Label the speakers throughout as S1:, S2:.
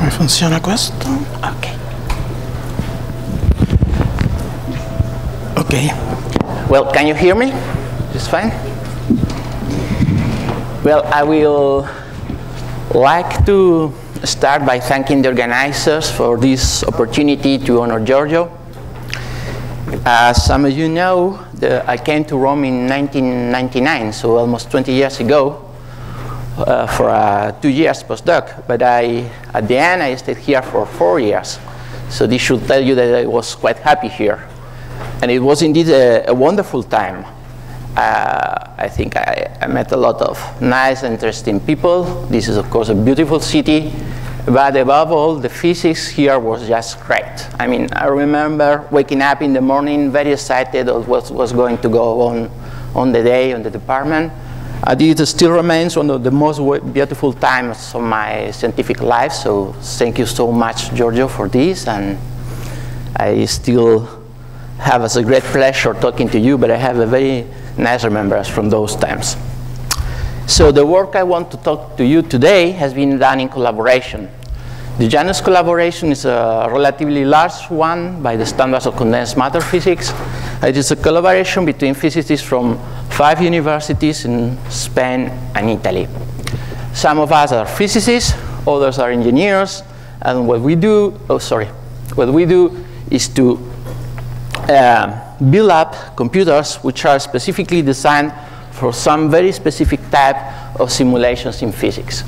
S1: come funziona questo.
S2: Okay.
S1: Ok.
S2: Well, can you hear me? Just fine? Well, I will like to start by thanking the organizers for this opportunity to honor Giorgio. As some of you know, the, I came to Rome in 1999, so almost 20 years ago, uh, for uh, two years postdoc. But I, at the end, I stayed here for four years. So this should tell you that I was quite happy here. And it was indeed a, a wonderful time. Uh, I think I, I, met a lot of nice, interesting people. This is, of course, a beautiful city. But above all, the physics here was just great. I mean, I remember waking up in the morning very excited of what was going to go on on the day on the department. Uh, it still remains one of the most beautiful times of my scientific life. So thank you so much, Giorgio, for this. And I still have as a great pleasure talking to you, but I have a very nice remembrance from those times. So the work I want to talk to you today has been done in collaboration. The Janus collaboration is a relatively large one by the standards of condensed matter physics. It is a collaboration between physicists from five universities in Spain and Italy. Some of us are physicists, others are engineers, and what we do, oh sorry, what we do is to uh, build up computers which are specifically designed for some very specific type of simulations in physics.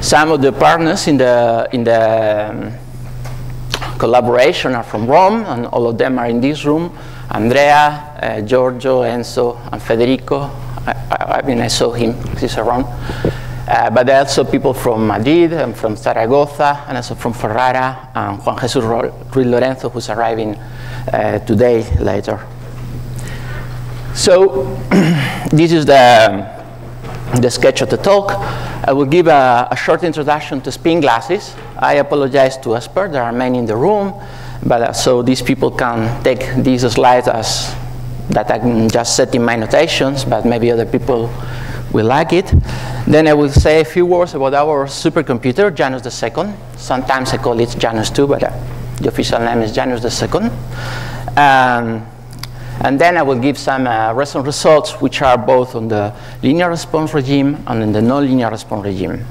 S2: Some of the partners in the, in the um, collaboration are from Rome, and all of them are in this room. Andrea, uh, Giorgio, Enzo, and Federico. I, I, mean, I saw him, he's around. Uh, but there are also people from Madrid and from Zaragoza, and also from Ferrara, and Juan Jesus Ruiz Lorenzo, who's arriving uh, today later. So this is the, the sketch of the talk. I will give a, a, short introduction to spin glasses. I apologize to Esper, there are many in the room, but uh, so these people can take these slides as that I can just set in my notations, but maybe other people will like it. Then I will say a few words about our supercomputer, Janus II. Sometimes I call it Janus II, but uh, the official name is Janus II. Um, and then I will give some uh, recent results which are both on the linear response regime and in the nonlinear response regime.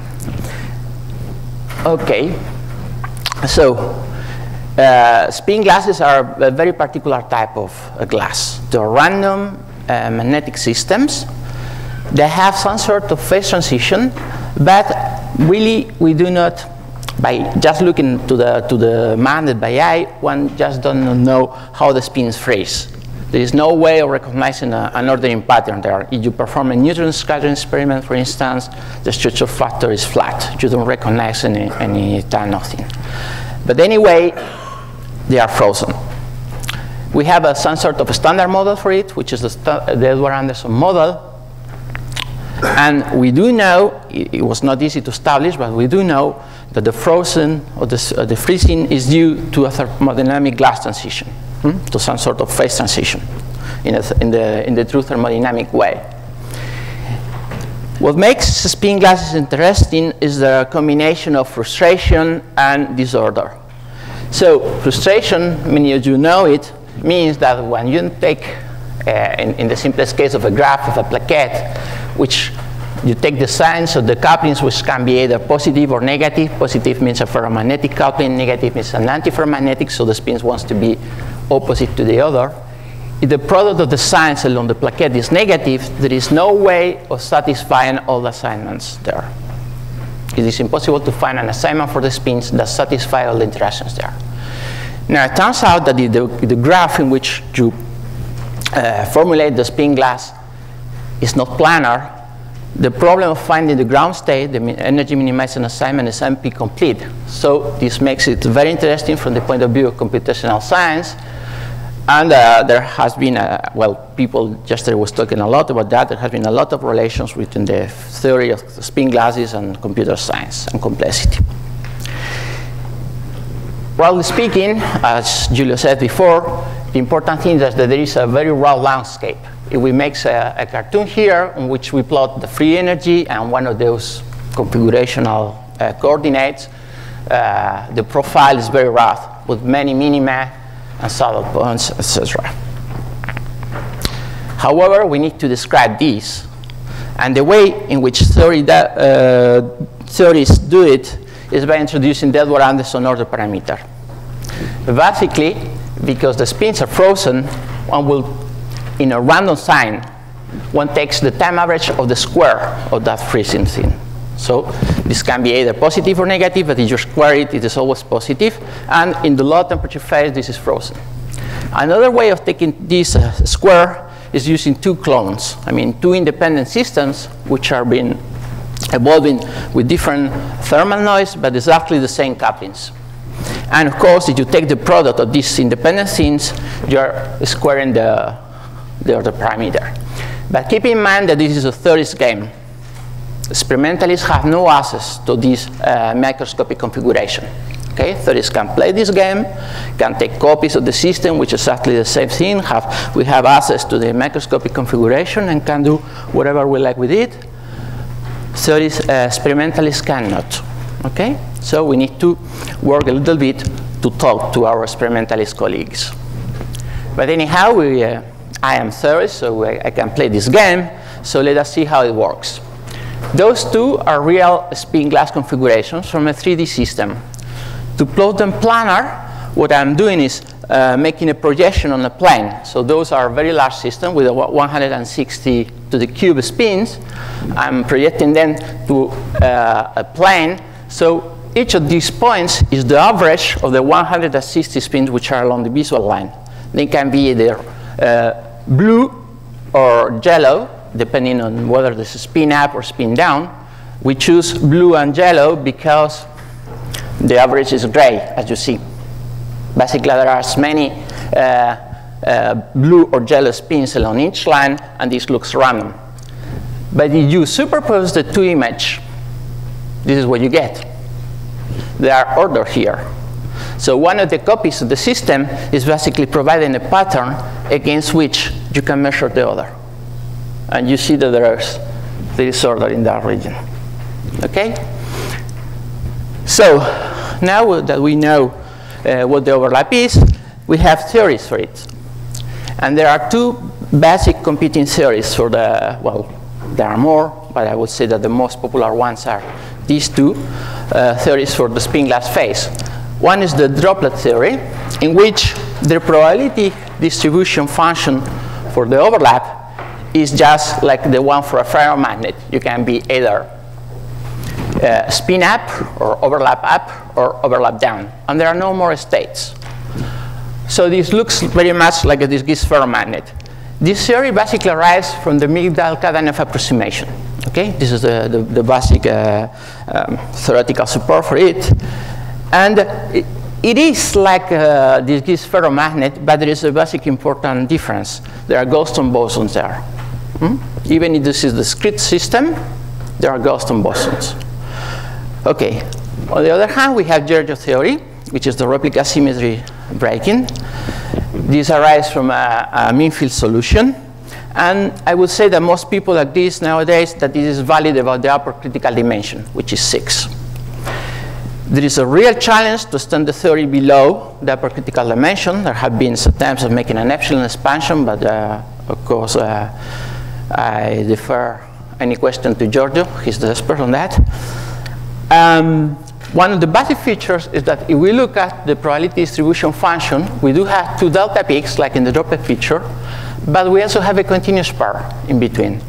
S2: Okay, so uh, spin glasses are a very particular type of uh, glass. They're random uh, magnetic systems. They have some sort of phase transition, but really we do not by just looking to the, to the mandate by eye, one just doesn't know how the spins freeze. There is no way of recognizing a, an ordering pattern there. If you perform a neutron scattering experiment, for instance, the structure factor is flat. You don't recognize any, any time, nothing. But anyway, they are frozen. We have a, some sort of a standard model for it, which is the, the Edward Anderson model. And we do know, it, it, was not easy to establish, but we do know that the frozen or the, uh, the freezing is due to a thermodynamic glass transition hmm, to some sort of phase transition in, a, in, the, in the true thermodynamic way. What makes spin glasses interesting is the combination of frustration and disorder. So frustration, many of you know it, means that when you take, uh, in, in, the simplest case of a graph of a plaquette, which you take the signs of the couplings which can be either positive or negative. Positive means a ferromagnetic coupling, negative means an antiferromagnetic, so the spins wants to be opposite to the other. If the product of the signs along the plaquette is negative, there is no way of satisfying all the assignments there. It is impossible to find an assignment for the spins that satisfy all the interactions there. Now, it turns out that the, the, the graph in which you uh, formulate the spin glass is not planar. The problem of finding the ground state, the energy minimizing assignment, is NP complete. So this makes it very interesting from the point of view of computational science and uh, there has been, a, well, people yesterday was talking a lot about that. There has been a lot of relations between the theory of spin glasses and computer science and complexity. Broadly speaking, as Julio said before, the important thing is that there is a very raw landscape. If we make a, a cartoon here in which we plot the free energy and one of those configurational uh, coordinates, uh, the profile is very rough with many minima and saddle points, etc. However, we need to describe these. And the way in which theory that, uh, theories do it is by introducing the Edward-Anderson order parameter. Basically, because the spins are frozen, one will, in a random sign, one takes the time average of the square of that freezing thing. So this can be either positive or negative, but if you square it, it is always positive. And in the low temperature phase, this is frozen. Another way of taking this uh, square is using two clones. I mean, two independent systems which are being evolving with different thermal noise, but exactly the same couplings. And of course, if you take the product of these independent things, you're squaring the, the parameter. But keep in mind that this is a theories game. Experimentalists have no access to this uh, microscopic configuration. Okay, theorists can play this game, can take copies of the system, which is exactly the same thing. Have, we have access to the microscopic configuration and can do whatever we like with it. Theorists, uh, experimentalists cannot. Okay, so we need to work a little bit to talk to our experimentalist colleagues. But anyhow, we, uh, I am theorist, so I, I can play this game. So let us see how it works. Those two are real spin glass configurations from a 3D system. To plot them planar, what I'm doing is uh, making a projection on a plane. So those are very large systems with 160 to the cube spins. I'm projecting them to uh, a plane. So each of these points is the average of the 160 spins which are along the visual line. They can be either uh, blue or yellow, depending on whether this is spin up or spin down. We choose blue and yellow because the average is gray, as you see. Basically, there are as many uh, uh, blue or yellow spins along each line, and this looks random. But if you superpose the two images, this is what you get. They are ordered here. So one of the copies of the system is basically providing a pattern against which you can measure the other. And you see that there's disorder in that region. Okay? So now that we know uh, what the overlap is, we have theories for it. And there are two basic competing theories for the, well, there are more, but I would say that the most popular ones are these two uh, theories for the spin glass phase. One is the droplet theory, in which the probability distribution function for the overlap is just like the one for a ferromagnet. You can be either uh, spin up or overlap up or overlap down. And there are no more states. So this looks very much like a discrete ferromagnet. This theory basically arrives from the Migdal-Kadanoff approximation. Okay, this is the, the, the basic uh, um, theoretical support for it. And it, it is like uh, this ferromagnet, but there is a basic important difference. There are Goldstone bosons there. Hmm? Even if this is the discrete system, there are Goldstone bosons. Okay. On the other hand, we have Giorgio theory, which is the replica symmetry breaking. This arises from a, a mean field solution. And I would say that most people agree nowadays that this is valid about the upper critical dimension, which is 6. There is a real challenge to extend the theory below the upper critical dimension. There have been some attempts of making an epsilon expansion, but uh, of course uh, I defer any question to Giorgio. He's the expert on that. Um, one of the basic features is that if we look at the probability distribution function, we do have two delta peaks, like in the droplet feature, but we also have a continuous pair in between.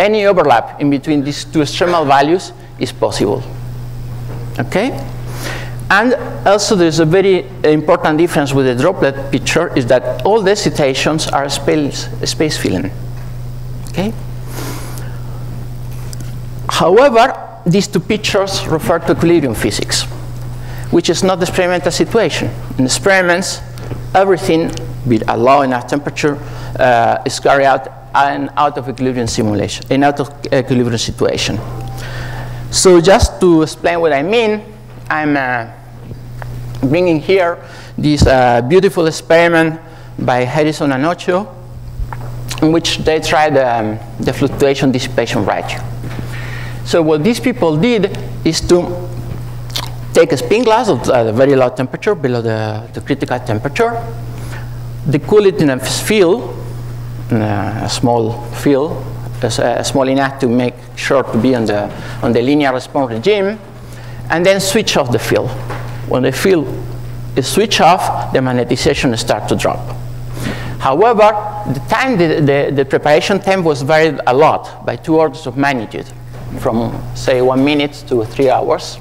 S2: Any overlap in between these two extremal values is possible. Okay? And also there's a very important difference with the droplet picture is that all the citations are space, space filling. Okay? However, these two pictures refer to equilibrium physics, which is not the experimental situation. In experiments, everything with a low enough temperature uh, is carried out in out of equilibrium simulation, in out of equilibrium situation. So just to explain what I mean, I'm uh, bringing here this uh, beautiful experiment by Hérisson and Ocio, in which they tried um, the fluctuation dissipation ratio. So what these people did is to take a spin glass at a very low temperature, below the, the critical temperature, they cool it in a field, in a small field, small enough to make sure to be on the, on the linear response regime, and then switch off the field. When the field is switched off, the magnetization starts to drop. However, the time, the, the, the, preparation time was varied a lot by two orders of magnitude, from say one minute to three hours.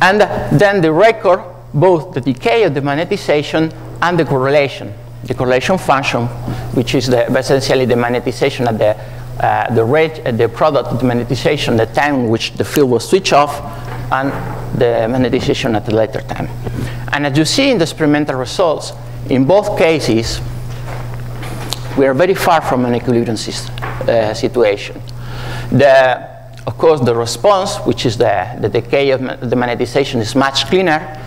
S2: And then the record, both the decay of the magnetization and the correlation, the correlation function, which is the, essentially the magnetization at the, uh, the rate, uh, the product of the magnetization, the time which the field was switched off, and the magnetization at a later time. And as you see in the experimental results, in both cases, we are very far from an equilibrium uh, situation. The, of course, the response, which is the, the decay of the magnetization, is much cleaner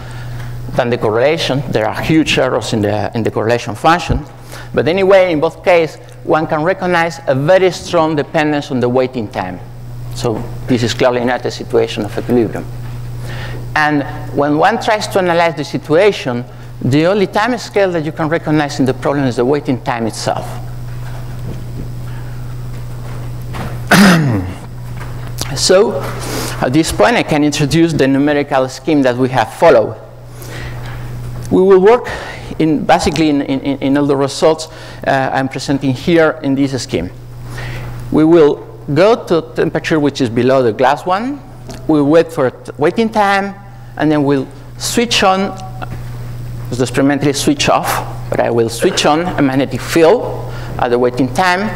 S2: than the correlation. There are huge errors in the, in the correlation function. But anyway, in both cases, one can recognize a very strong dependence on the waiting time. So this is clearly not a situation of equilibrium. And when one tries to analyze the situation, the only time scale that you can recognize in the problem is the waiting time itself. so at this point, I can introduce the numerical scheme that we have followed. We will work in basically in, in, in all the results uh, I'm presenting here in this scheme. We will go to temperature which is below the glass one. We'll wait for waiting time, and then we'll switch on just experimentally switch off, but I will switch on a magnetic field at the waiting time.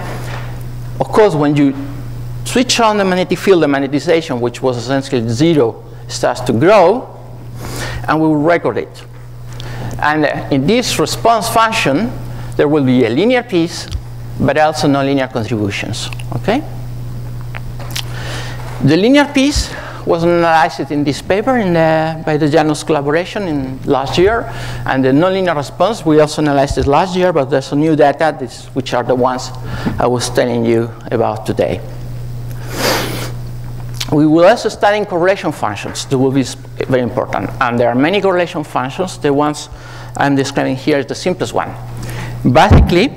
S2: Of course, when you switch on the magnetic field, the magnetization, which was essentially zero, starts to grow, and we will record it. And uh, in this response function, there will be a linear piece, but also nonlinear contributions, okay? The linear piece was analyzed in this paper in by the Janus collaboration in last year. And the nonlinear response, we also analyzed it last year, but there's some new data, this, which are the ones I was telling you about today. We will also study correlation functions. That will be very important. And there are many correlation functions. The ones I'm describing here is the simplest one. Basically,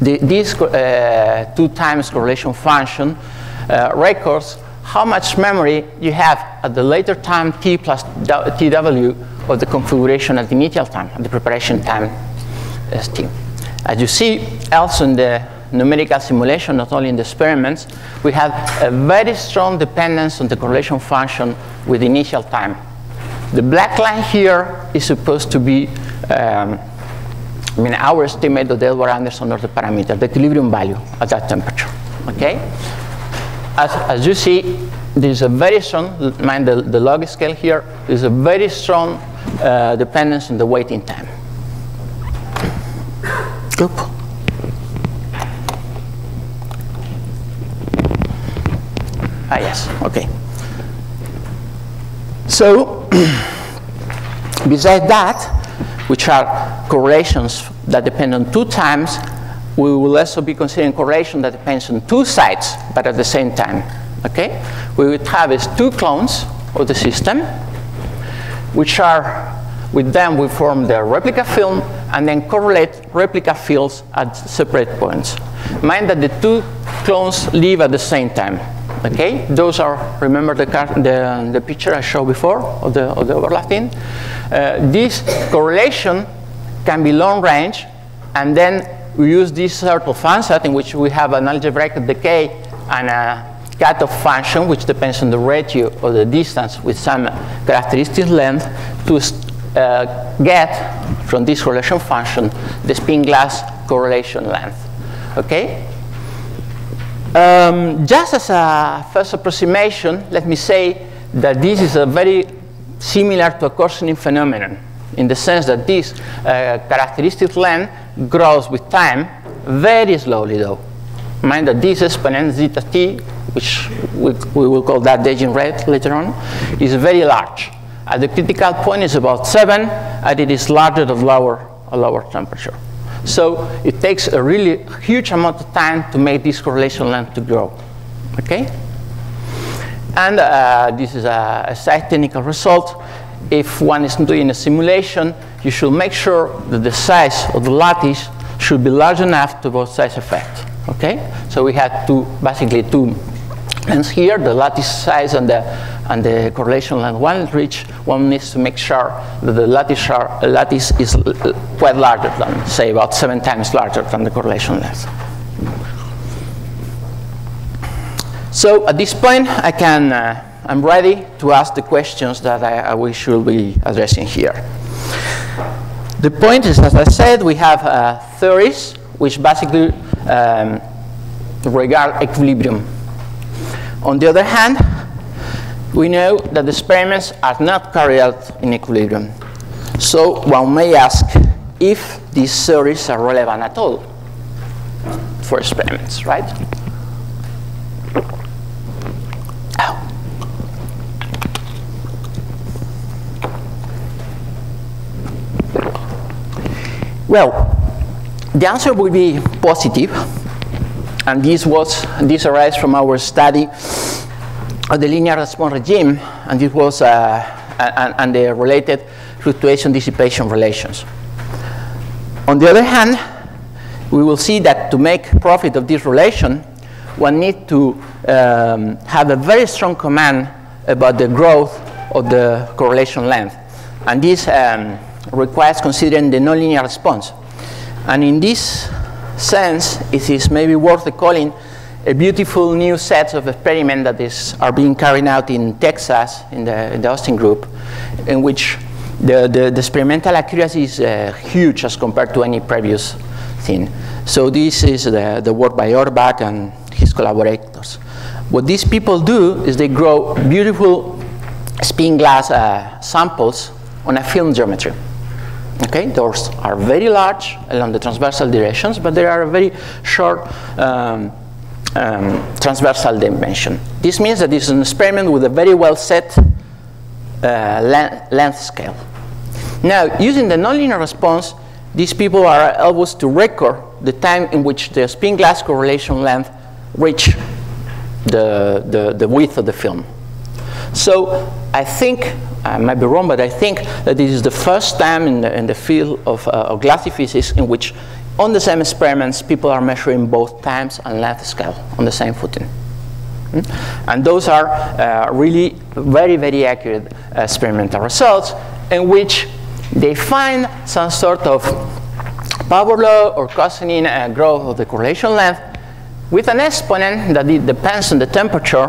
S2: the, this uh, two times correlation function uh, records how much memory you have at the later time t plus tw of the configuration at the initial time, at the preparation time t? As you see also in the numerical simulation, not only in the experiments, we have a very strong dependence on the correlation function with initial time. The black line here is supposed to be um, I mean, our estimate of the Edwards-Anderson the parameter, the equilibrium value at that temperature. Okay? As, as you see, there's a very strong, mind the, the log scale here, there's a very strong uh, dependence on the waiting time. Oop. Ah, yes, okay. So, besides that, which are correlations that depend on two times, we will also be considering correlation that depends on two sites, but at the same time. Okay? We would have is two clones of the system, which are, with them we form the replica film and then correlate replica fields at separate points. Mind that the two clones live at the same time. Okay? Those are, remember the, the, the picture I showed before of the, of the overlapping? Uh, this correlation can be long range and then we use this sort of function in which we have an algebraic decay and a cutoff function, which depends on the ratio or the distance with some characteristic length, to uh, get from this correlation function the spin glass correlation length. Okay? Um, just as a first approximation, let me say that this is a very similar to a coarsening phenomenon in the sense that this uh, characteristic length grows with time, very slowly though. Mind that this exponent zeta t, which we, we will call that Degin rate later on, is very large. At the critical point is about 7, and it is larger at lower, a lower temperature. So it takes a really huge amount of time to make this correlation length to grow. Okay? And uh, this is a, a side technical result. If one is doing a simulation, you should make sure that the size of the lattice should be large enough to both size effect. Okay? So we had two, basically two ends here, the lattice size and the, and the correlation length. One reach, one needs to make sure that the lattice, lattice is quite larger than, say, about seven times larger than the correlation length. So at this point, I can, uh, I'm ready to ask the questions that I, I we should be addressing here. The point is, as I said, we have uh, theories which basically um, regard equilibrium. On the other hand, we know that the experiments are not carried out in equilibrium. So one may ask if these theories are relevant at all for experiments, right? Well, the answer would be positive, and this was this arises from our study of the linear response regime, and this was uh, and, and the related fluctuation dissipation relations. On the other hand, we will see that to make profit of this relation, one needs to um, have a very strong command about the growth of the correlation length. And this um, requires considering the nonlinear response. And in this sense, it is maybe worth calling a beautiful new set of experiments that is, are being carried out in Texas, in the, in the Austin group, in which the, the, the experimental accuracy is uh, huge as compared to any previous thing. So this is the, the work by Orbach and his collaborators. What these people do is they grow beautiful spin glass uh, samples on a film geometry. Okay, those are very large along the transversal directions, but they are a very short um, um, transversal dimension. This means that this is an experiment with a very well set uh, length, length scale. Now, using the nonlinear response, these people are able to record the time in which the spin glass correlation length reach the, the, the width of the film. So I think I might be wrong, but I think that this is the first time in the, in the field of, uh, of glassy physics in which on the same experiments, people are measuring both times and length scale on the same footing. Hmm? And those are uh, really very, very accurate uh, experimental results in which they find some sort of power law or cosine uh, growth of the correlation length with an exponent that it depends on the temperature,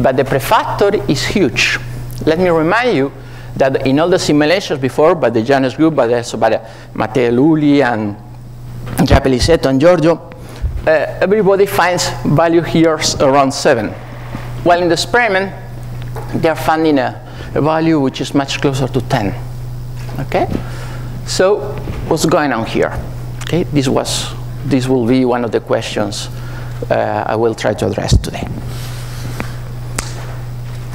S2: but the prefactor is huge. Let me remind you that in all the simulations before by the Janus group, but also by Matteo Lulli and Giapelisetto and Giorgio, uh, everybody finds value here around 7. While in the experiment, they're finding a, a value which is much closer to 10. Okay? So what's going on here? Okay, this was this will be one of the questions uh, I will try to address today.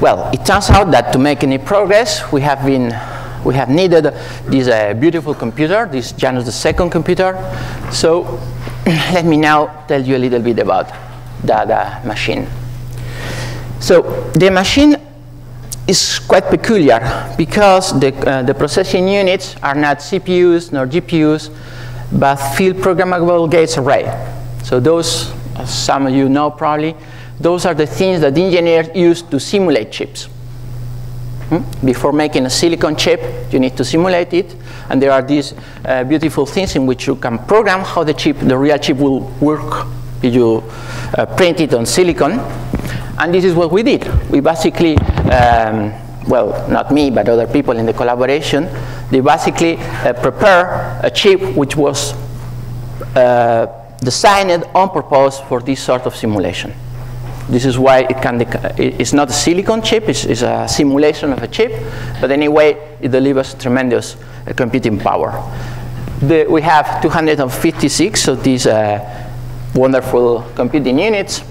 S2: Well, it turns out that to make any progress, we have been we have needed this uh, beautiful computer, this Janus II computer. So let me now tell you a little bit about that uh, machine. So the machine is quite peculiar because the, uh, the processing units are not CPUs nor GPUs, but field programmable gates array. So those, as some of you know probably, those are the things that engineers use to simulate chips. Hmm? Before making a silicon chip, you need to simulate it. And there are these uh, beautiful things in which you can program how the chip, the real chip will work if you uh, print it on silicon. And this is what we did. We basically, um, well, not me, but other people in the collaboration, they basically uh, prepare a chip which was uh, designed on purpose for this sort of simulation. This is why it can, it's not a silicon chip, it's, it's, a simulation of a chip, but anyway, it delivers tremendous uh, computing power. The, we have 256 of these uh, wonderful computing units.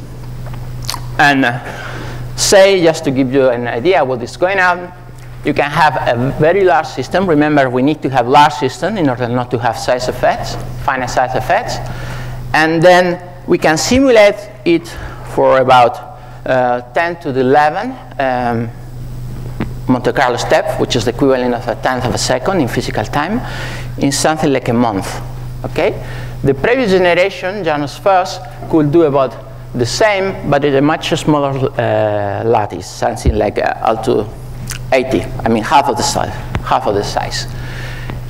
S2: And uh, say, just to give you an idea what is going on, you can have a very large system. Remember, we need to have large system in order not to have size effects, finite size effects. And then we can simulate it for about uh, 10 to the 11 um, Monte Carlo step, which is the equivalent of a tenth of a second in physical time, in something like a month. Okay? The previous generation, Janus first, could do about the same, but at a much smaller uh, lattice, something like uh, up to 80. I mean, half of the size. Half of the size.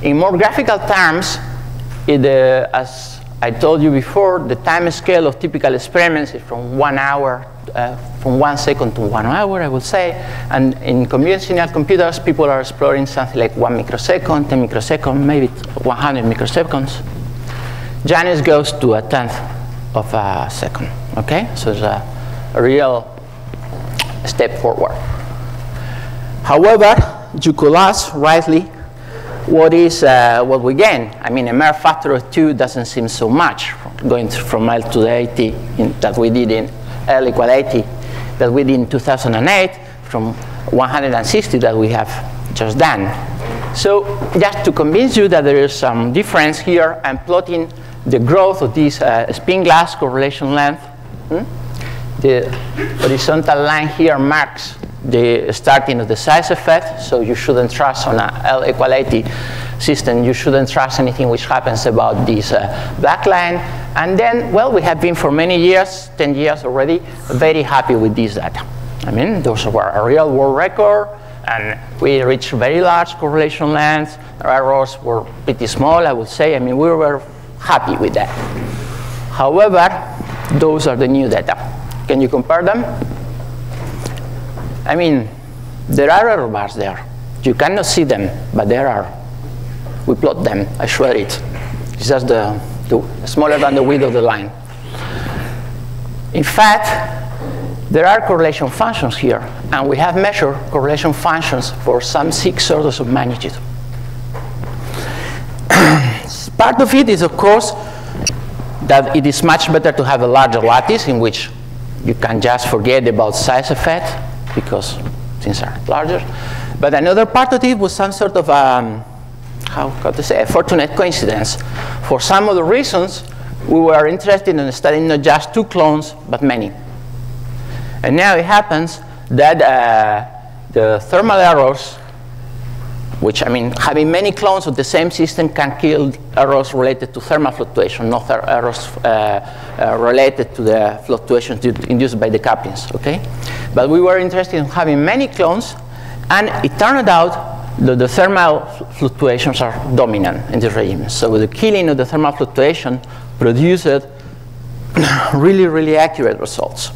S2: In more graphical terms, it, uh, as I told you before, the time scale of typical experiments is from one hour, uh, from one second to one hour, I would say. And in conventional computers, people are exploring something like one microsecond, 10 microseconds, maybe 100 microseconds. Janus goes to a tenth of a second, okay? So it's a, a real step forward. However, ask rightly, what is uh, what we gain? I mean, a mere factor of two doesn't seem so much, going from L to the 80 in, that we did in L equal 80 that we did in 2008 from 160 that we have just done. So just to convince you that there is some difference here, I'm plotting the growth of this uh, spin glass correlation length. Hmm? The horizontal line here marks the starting of the size effect, so you shouldn't trust on a L equal 80 system, you shouldn't trust anything which happens about this uh, black line. And then, well, we have been for many years, 10 years already, very happy with this data. I mean, those were a real world record, and we reached very large correlation lengths. Errors were pretty small, I would say. I mean, we were happy with that. However, those are the new data. Can you compare them? I mean, there are error bars there. You cannot see them, but there are. We plot them, I swear it. It's just the, the smaller than the width of the line. In fact, there are correlation functions here, and we have measured correlation functions for some six orders of magnitude. Part of it is, of course, that it is much better to have a larger lattice in which you can just forget about size effect because things are larger. But another part of it was some sort of, um, how to say, a fortunate coincidence. For some of the reasons, we were interested in studying not just two clones, but many. And now it happens that uh, the thermal errors, which I mean, having many clones of the same system can kill errors related to thermal fluctuation, not errors uh, uh, related to the fluctuations induced by the couplings, okay? But we were interested in having many clones, and it turned out that the thermal fluctuations are dominant in this regime. So the killing of the thermal fluctuation produced really, really accurate results.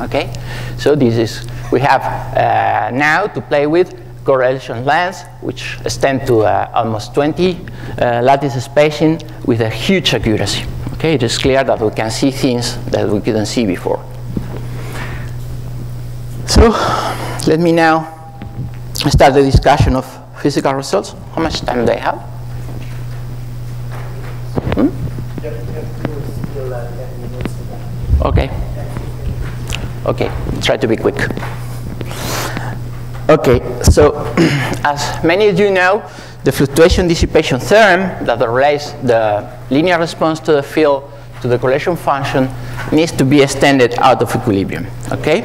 S2: Okay, so this is, we have uh, now to play with correlation lengths, which extend to uh, almost 20 uh, lattice spacing with a huge accuracy. Okay, it is clear that we can see things that we couldn't see before. So let me now start the discussion of physical results. How much time do I have? Hmm? Okay. Okay, try to be quick. Okay, so as many of you know, the fluctuation dissipation theorem that relates the linear response to the field to the correlation function needs to be extended out of equilibrium, okay?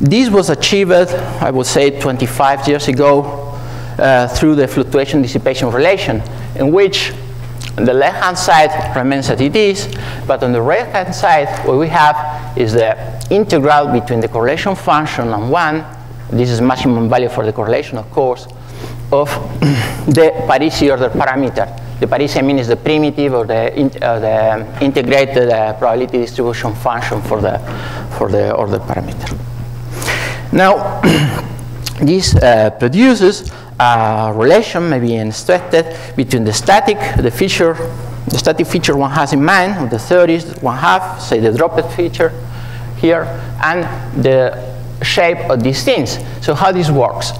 S2: This was achieved, I would say, 25 years ago uh, through the fluctuation dissipation relation, in which the left-hand side remains as it is, but on the right-hand side, what we have is the integral between the correlation function and one, this is maximum value for the correlation, of course, of the Parisi order parameter. The Parisi, mean, is the primitive or the, in, uh, the integrated uh, probability distribution function for the, for the order parameter. Now, this uh, produces a relation, maybe instructed, between the static, the feature, the static feature one has in mind, of the 30s one half, say the dropped feature here, and the shape of these things. So how this works.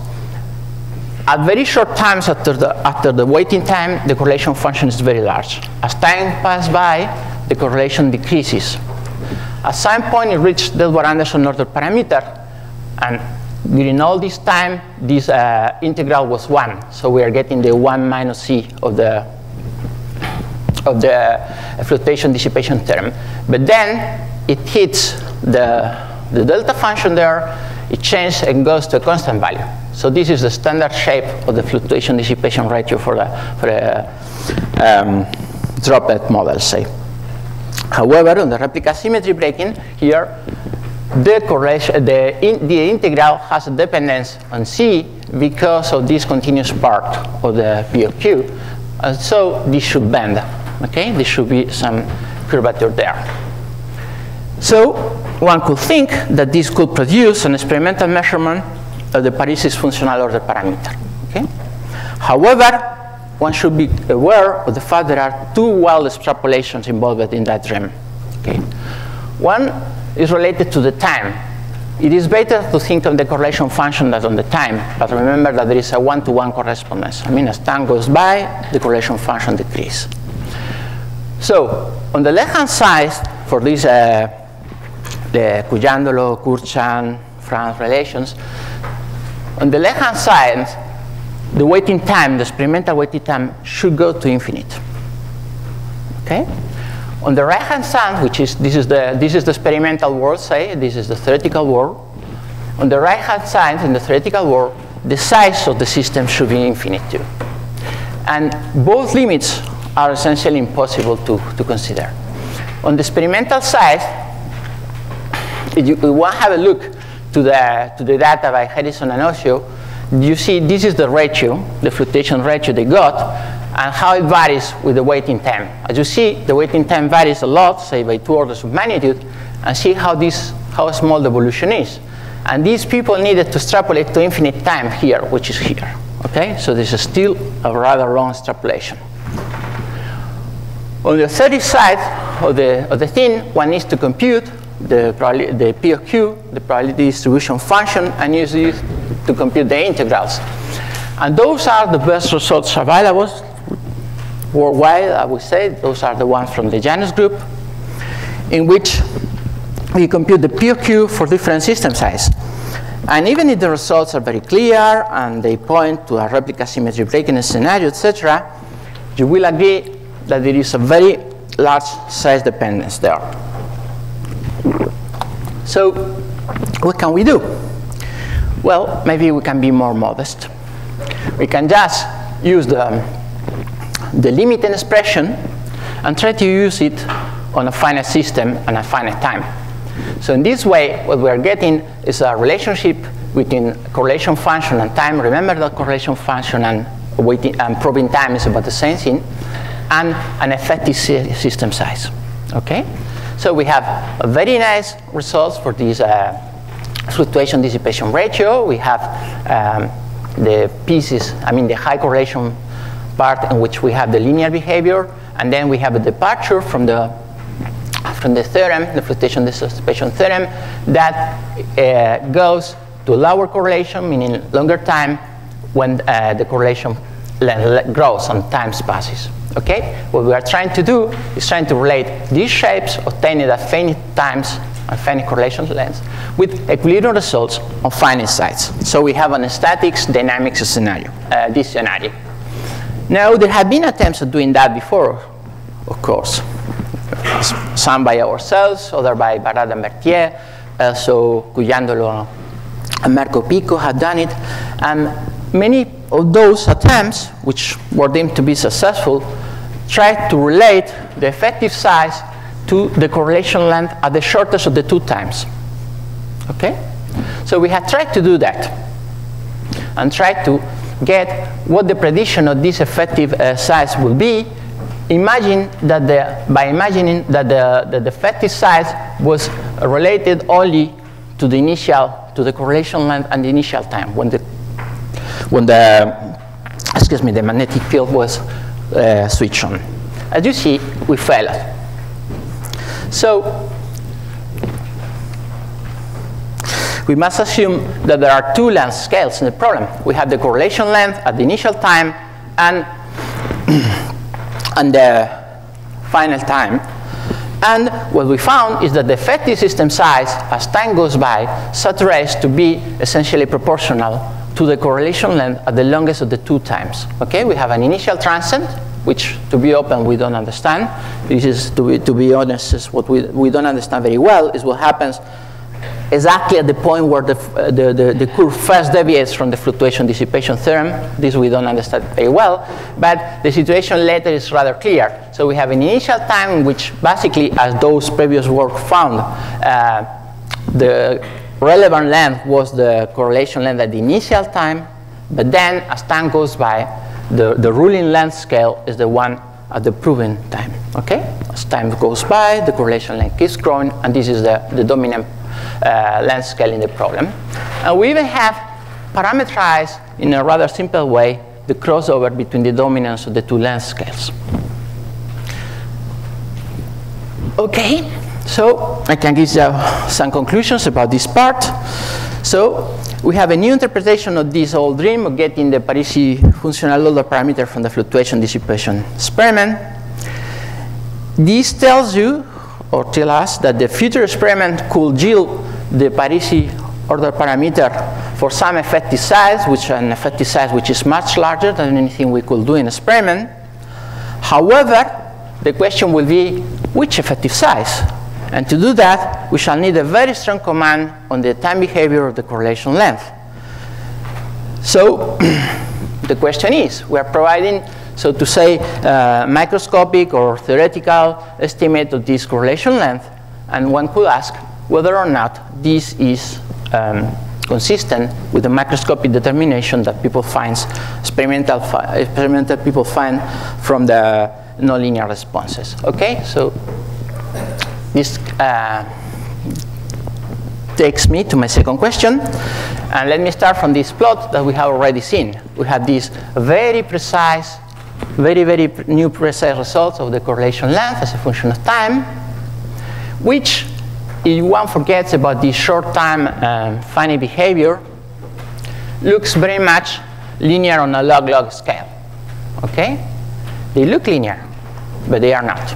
S2: At very short times after the, after the waiting time, the correlation function is very large. As time passes by, the correlation decreases. At some point, it reaches the Edward-Anderson order parameter, and during all this time, this uh, integral was 1. So we are getting the 1 minus c of the, of the uh, fluctuation dissipation term. But then it hits the, the delta function there, it changes and goes to a constant value. So this is the standard shape of the fluctuation dissipation ratio for the, for the um, droplet model, say. However, on the replica symmetry breaking, here, the, the, in, the integral has a dependence on C because of this continuous part of the POQ. And so this should bend, okay? There should be some curvature there. So one could think that this could produce an experimental measurement of the Parisi's functional order parameter, okay? However, one should be aware of the fact there are two wild extrapolations involved in that dream. Okay? One is related to the time. It is better to think of the correlation function than on the time, but remember that there is a one-to-one -one correspondence. I mean, as time goes by, the correlation function decreases. So, on the left-hand side, for these uh, the Cugliandolo, Kurchan, Franz relations, on the left-hand side, the waiting time, the experimental waiting time, should go to infinite. Okay? On the right-hand side, which is this is the this is the experimental world, say this is the theoretical world. On the right-hand side, in the theoretical world, the size of the system should be infinite too. And both limits are essentially impossible to, to consider. On the experimental side, if you, you want to have a look to the, to the data by Hérisson and Ocio, you see this is the ratio, the fluctuation ratio they got, and how it varies with the waiting time. As you see, the waiting time varies a lot, say by two orders of magnitude, and see how, this, how small the evolution is. And these people needed to extrapolate to infinite time here, which is here. Okay, so this is still a rather long extrapolation. On the third side of the, of the thing, one needs to compute the, the POQ, the probability distribution function, and use it to compute the integrals. And those are the best results available worldwide, I would say. Those are the ones from the Janus group, in which we compute the POQ for different system size. And even if the results are very clear and they point to a replica symmetry breaking scenario, etc., you will agree that there is a very large size dependence there. So what can we do? Well, maybe we can be more modest. We can just use the, the limiting expression and try to use it on a finite system and a finite time. So in this way, what we are getting is a relationship between correlation function and time. Remember that correlation function and, waiting, and probing time is about the same thing, and an effective system size. Okay? So we have very nice results for this uh, fluctuation dissipation ratio. We have um, the pieces, I mean the high correlation part in which we have the linear behavior, and then we have a departure from the from the theorem, the fluctuation dissipation theorem, that uh, goes to lower correlation, meaning longer time, when uh, the correlation grows and time passes. Okay? What we are trying to do is trying to relate these shapes obtained at finite times and finite correlation lengths with equilibrium results on finite sites. So we have an statics dynamics scenario, uh, this scenario. Now, there have been attempts at doing that before, of course. Some by ourselves, other by Barrat and Berthier, also uh, Cugliandolo and Marco Picco have done it. And many of those attempts, which were deemed to be successful, tried to relate the effective size to the correlation length at the shortest of the two times. Okay? So we have tried to do that and tried to get what the prediction of this effective uh, size will be. Imagine that the, by imagining that the, the, effective size was related only to the initial, to the correlation length and the initial time when the, when the, excuse me, the magnetic field was uh, switched on. As you see, we failed. So we must assume that there are two length scales in the problem. We have the correlation length at the initial time and, and the final time. And what we found is that the effective system size, as time goes by, saturates to be essentially proportional to the correlation length at the longest of the two times. Okay, we have an initial transient which, to be open, we don't understand. This is, to be, to be honest, is what we, we don't understand very well, is what happens exactly at the point where the, uh, the, the, the, curve first deviates from the fluctuation dissipation theorem. This we don't understand very well, but the situation later is rather clear. So we have an initial time in which basically, as those previous work found, uh, the relevant length was the correlation length at the initial time, but then as time goes by, the, the ruling length scale is the one at the proven time, okay? As time goes by, the correlation length keeps growing, and this is the, the dominant uh, length scale in the problem. And we even have parameterized in a rather simple way the crossover between the dominance of the two length scales. Okay, so I can give you some conclusions about this part. So we have a new interpretation of this old dream of getting the Parisi functional order parameter from the fluctuation dissipation experiment. This tells you or tell us that the future experiment could yield the Parisi order parameter for some effective size, which an effective size which is much larger than anything we could do in experiment. However, the question will be which effective size? And to do that, we shall need a very strong command on the time behavior of the correlation length. So the question is, we are providing, so to say, uh, microscopic or theoretical estimate of this correlation length, and one could ask whether or not this is um, consistent with the microscopic determination that people find, experimental, experimental people find from the nonlinear responses. Okay, so this uh, takes me to my second question. And let me start from this plot that we have already seen. We have this very precise, very, very new precise results of the correlation length as a function of time, which, if one forgets about the short time um, finite behavior, looks very much linear on a log-log scale. Okay? They look linear, but they are not.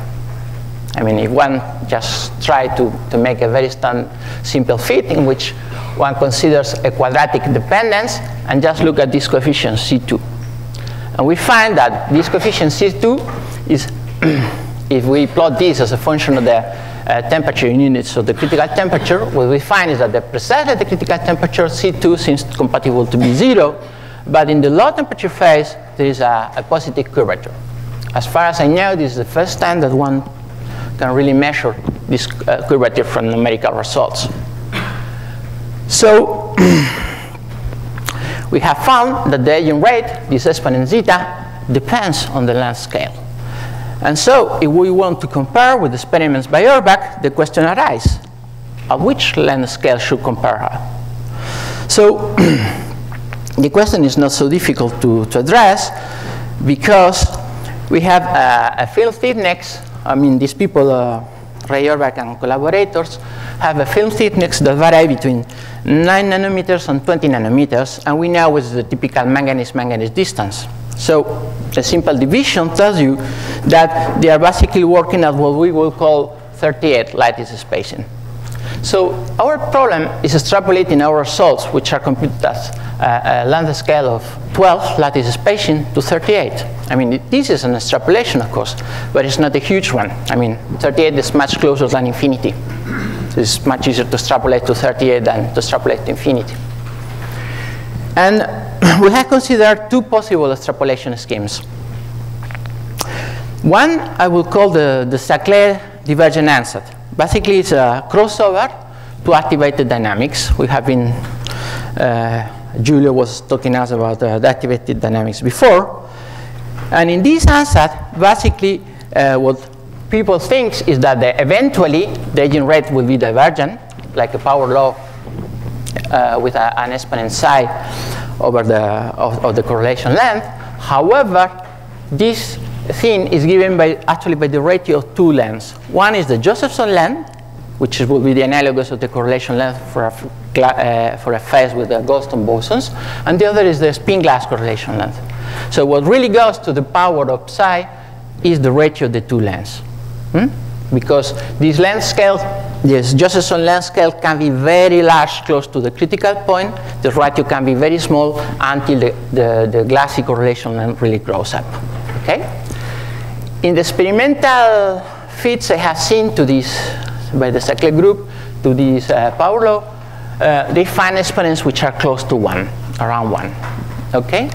S2: I mean, if one just try to, to make a very stand, simple fit in which one considers a quadratic dependence and just look at this coefficient C2. And we find that this coefficient C2 is, if we plot this as a function of the uh, temperature in units of the critical temperature, what we find is that the precisely at the critical temperature C2 seems compatible to be zero, but in the low temperature phase, there is a, a positive curvature. As far as I know, this is the first time that one can really measure this uh, curvature from numerical results. So we have found that the aging rate, this exponent zeta, depends on the length scale. And so if we want to compare with experiments by Orbach, the question arises, at which length scale should compare her? So the question is not so difficult to, to address because we have a, a film thickness I mean, these people, uh, Ray and collaborators, have a film thickness that vary between 9 nanometers and 20 nanometers, and we know is the typical manganese-manganese distance. So a simple division tells you that they are basically working at what we will call 38 lattice spacing. So our problem is extrapolating our results, which are computed as a, a length scale of 12 lattice spacing to 38. I mean, this is an extrapolation, of course, but it's not a huge one. I mean, 38 is much closer than infinity. It's much easier to extrapolate to 38 than to extrapolate to infinity. And we have considered two possible extrapolation schemes. One I will call the, the Saclay divergent ansatz. Basically, it's a crossover to activated dynamics. We have been, uh, Julia was talking us about uh, the activated dynamics before. And in this ansatz, basically, uh, what people think is that the, eventually the aging rate will be divergent, like a power law uh, with a, an exponent psi over the, of, of the correlation length. However, this thing is given by actually by the ratio of two lengths. One is the Josephson length, which would be the analogous of the correlation length for a, uh, for a phase with the Goldstone bosons, and the other is the spin glass correlation length. So what really goes to the power of psi is the ratio of the two lengths. Hmm? Because this length scale, this Josephson length scale can be very large close to the critical point. The ratio can be very small until the, the, the glassy correlation length really grows up. Okay? In the experimental fits I have seen to this, by the Saclay group, to this uh, uh, they find exponents which are close to 1, around 1. Okay?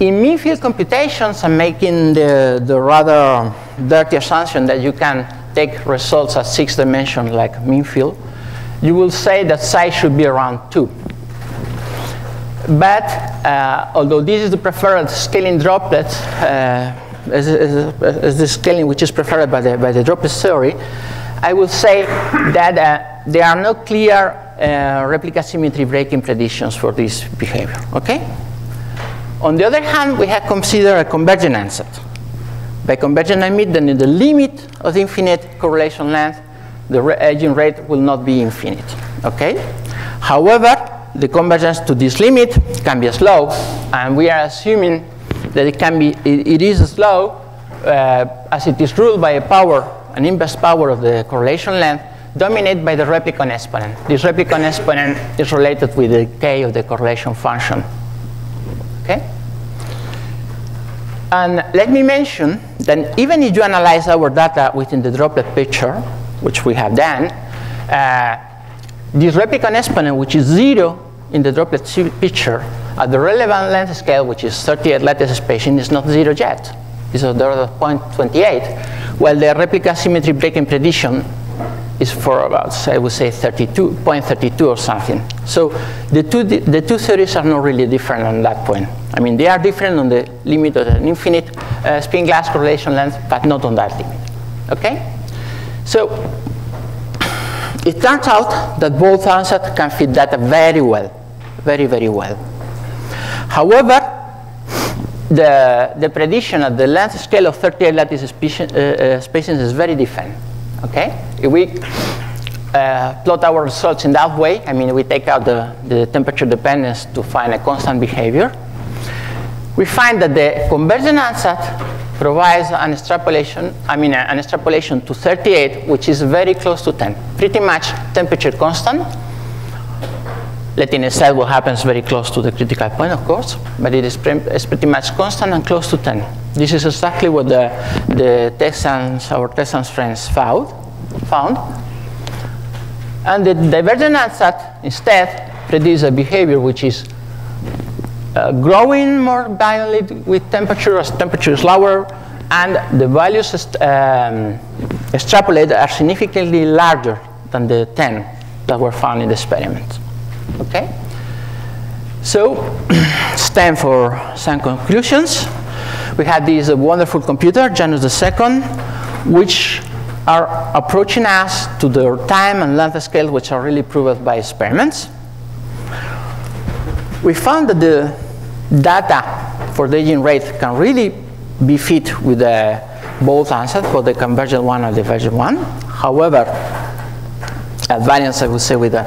S2: In mean field computations, I'm making the, the rather dirty assumption that you can take results at six dimensions like mean field. You will say that psi should be around 2. But uh, although this is the preferred scaling droplet, uh, as, as, as, the scaling which is preferred by the, by the droplet theory, I will say that uh, there are no clear uh, replica symmetry breaking predictions for this behavior. Okay? On the other hand, we have considered a convergent ansatz. By convergent, I mean that in the limit of the infinite correlation length, the aging rate will not be infinite. Okay? However, the convergence to this limit can be slow, and we are assuming that it can be, it, it is slow uh, as it is ruled by a power, an inverse power of the correlation length dominated by the replicon exponent. This replicon exponent is related with the k of the correlation function. Okay? And let me mention that even if you analyze our data within the droplet picture, which we have done, uh, this replicon exponent, which is zero in the droplet picture, at the relevant length scale, which is 38 lattice spacing, is not zero yet. It's of the order of 0.28, while the replica symmetry breaking prediction is for about, I would say, 32.32 or something. So the two, the two theories are not really different on that point. I mean, they are different on the limit of an infinite uh, spin glass correlation length, but not on that limit. Okay? So it turns out that both ansatz can fit data very well, very, very well. However, the, the prediction at the length scale of 38 lattice spacing, uh, uh, spacings is very different. Okay? If we uh, plot our results in that way, I mean, we take out the, the temperature dependence to find a constant behavior, we find that the convergent ansatz provides an extrapolation, I mean, an extrapolation to 38, which is very close to 10. Pretty much temperature constant. Letting aside what happens very close to the critical point, of course, but it is, pre pretty much constant and close to 10. This is exactly what the, the Texans, our Texans friends found. found. And the divergent ansatz instead produces a behavior which is uh, growing more violently with temperature as temperature is lower, and the values um, extrapolated are significantly larger than the 10 that were found in the experiment. Okay? So, time for some conclusions we had this uh, wonderful computer, Janus II, which are approaching us to the time and length scale which are really proved by experiments. We found that the data for the aging rate can really be fit with the both ansatz, for the convergent one and the divergent one. However, at variance, I would say, with the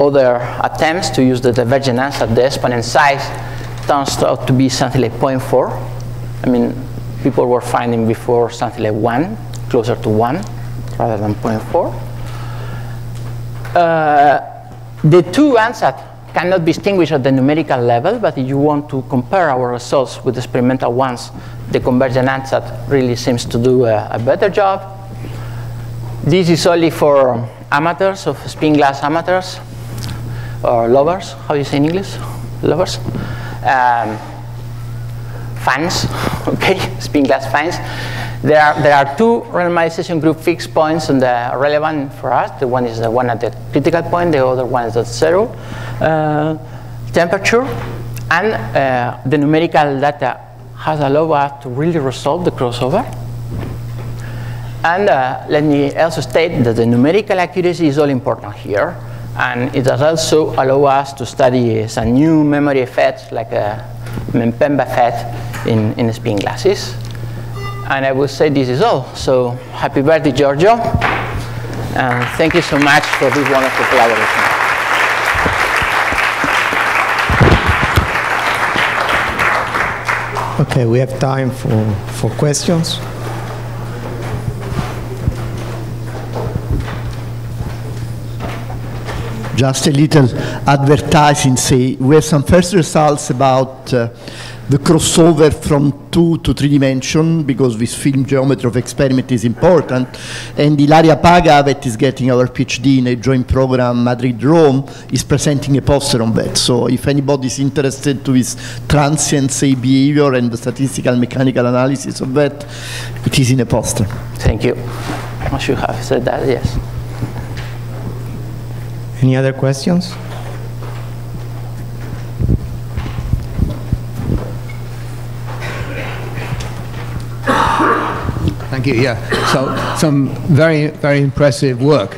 S2: other attempts to use the divergent ansatz, the exponent psi turns out to be something like 0.4. I mean, people were finding before something like 1, closer to 1 rather than 0.4. Uh, the two ansatz cannot be distinguished at the numerical level, but if you want to compare our results with experimental ones, the convergent ansatz really seems to do a, a better job. This is only for amateurs of spin glass amateurs, or lovers, how do you say in English? Lovers? Um, fans, okay, spin glass fans. There are, there are two renormalization group fixed points and the relevant for us. The one is the one at the critical point, the other one is at zero uh, temperature. And uh, the numerical data has allowed us to really resolve the crossover. And uh, let me also state that the numerical accuracy is all important here. And it has also allowed us to study some new memory effects like a Mpemba effect in, in spin glasses. And I would say this is all. So happy birthday, Giorgio. And thank you so much for this wonderful collaboration.
S1: Okay, we have time for, for questions.
S3: Just a little advertising, say, we have some first results about uh, the crossover from two to three dimension because this film geometry of experiment is important. And Ilaria Paga, that is getting our PhD in a joint program Madrid-Rome, is presenting a poster on that. So if anybody is interested to this transient say, behavior and the statistical mechanical analysis of that, it is in a poster.
S2: Thank you. I should have said that, yes.
S1: Any other questions?
S4: Thank you. Yeah. So some very, very impressive work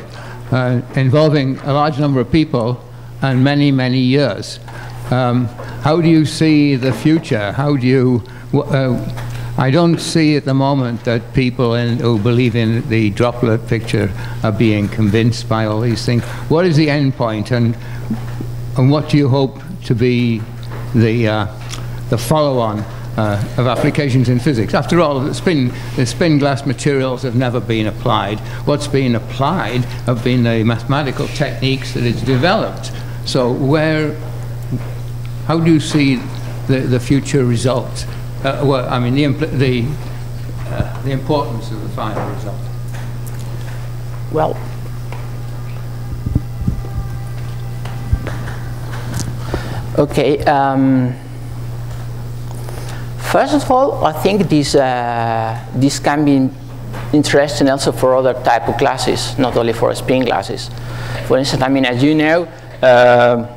S4: uh, involving a large number of people and many, many years. Um, how do you see the future? How do you? Uh, I don't see at the moment that people in, who believe in the droplet picture are being convinced by all these things. What is the end point, and and what do you hope to be the uh, the follow-on uh, of applications in physics. After all, the spin, the spin glass materials have never been applied. What's been applied have been the mathematical techniques that it's developed. So where, how do you see the, the future result? Uh, well, I mean, the, the, uh, the importance of the final result.
S2: Well, okay. Um, First of all, I think this, uh, this can be interesting also for other type of glasses, not only for spin glasses. For instance, I mean, as you know, uh,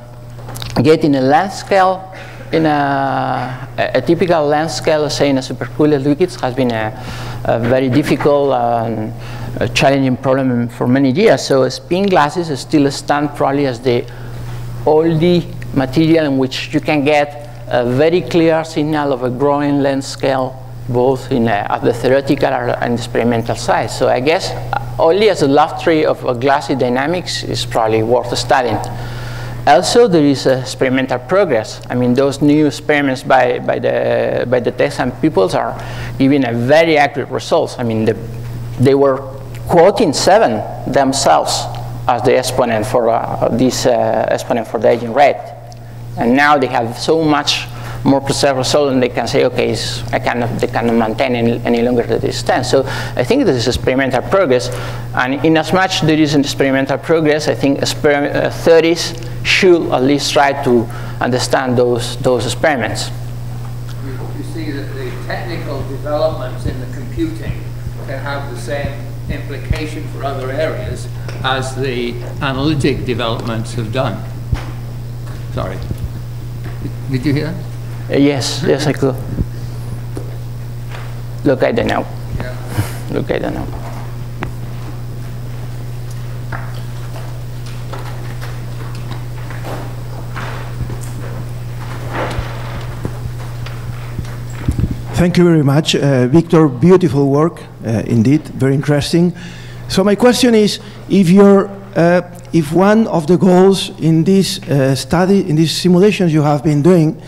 S2: getting a length scale in a, a, typical length scale, say in a supercooled liquids, has been a, a very difficult and a challenging problem for many years. So spin glasses still stand probably as the only material in which you can get a very clear signal of a growing length scale both in, at the theoretical and experimental side. So I guess only as a love tree of uh, glassy dynamics is probably worth studying. Also, there is experimental progress. I mean, those new experiments by, by, the, by the Texan peoples are giving a very accurate results. I mean, the, they were quoting seven themselves as the exponent for uh, this uh, exponent for the aging rate. And now they have so much more precise result and they can say, okay, I cannot, they cannot maintain any, any longer the distance. So I think this is experimental progress. And in as much there is an experimental progress, I think uh, theories should at least try to understand those, those experiments.
S4: You, you see that the technical developments in the computing can have the same implication for other areas as the analytic developments have done. Sorry. Did you hear?
S2: Uh, yes, yes, I could. Look, at don't know. Yeah. Look, at don't know.
S5: Thank you very much, uh, Victor. Beautiful work, uh, indeed, very interesting. So my question is, if you're uh, if one of the goals in this uh, study, in these simulations you have been doing,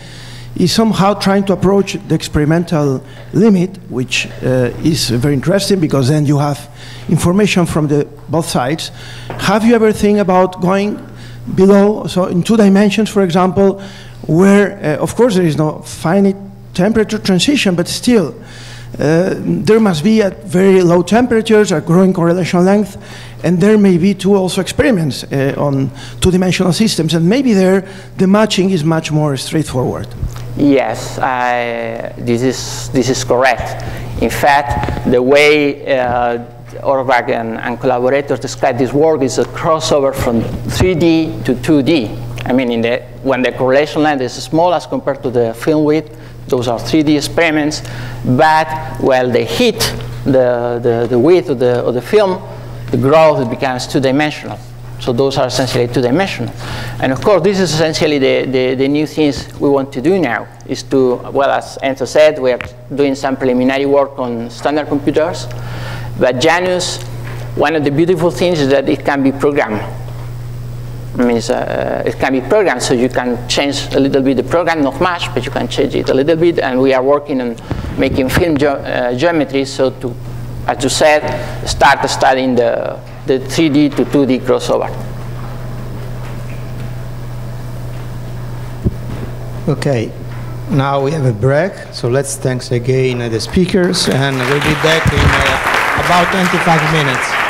S5: is somehow trying to approach the experimental limit, which uh, is very interesting because then you have information from the both sides. Have you ever think about going below, so in two dimensions, for example, where, uh, of course, there is no finite temperature transition, but still, uh, there must be at very low temperatures, a growing correlation length, and there may be two also experiments uh, on two-dimensional systems, and maybe there the matching is much more straightforward.
S2: Yes, I, this, is, this is correct. In fact, the way uh, Orbach and, and, collaborators describe this work is a crossover from 3D to 2D. I mean, the, when the correlation length is small as compared to the film width, those are 3D experiments, but while they hit the, the, the width of the, of the film, the growth becomes two-dimensional. So those are essentially two-dimensional. And of course, this is essentially the, the, the, new things we want to do now, is to, well, as Enzo said, we are doing some preliminary work on standard computers. But Janus, one of the beautiful things is that it can be programmed means uh, it can be programmed, so you can change a little bit the program, not much, but you can change it a little bit. And we are working on making film ge uh, geometry, so to, as you said, start studying the, the 3D to 2D crossover.
S1: Okay, now we have a break, so let's thanks again uh, the speakers, and we'll be back in uh, about 25 minutes.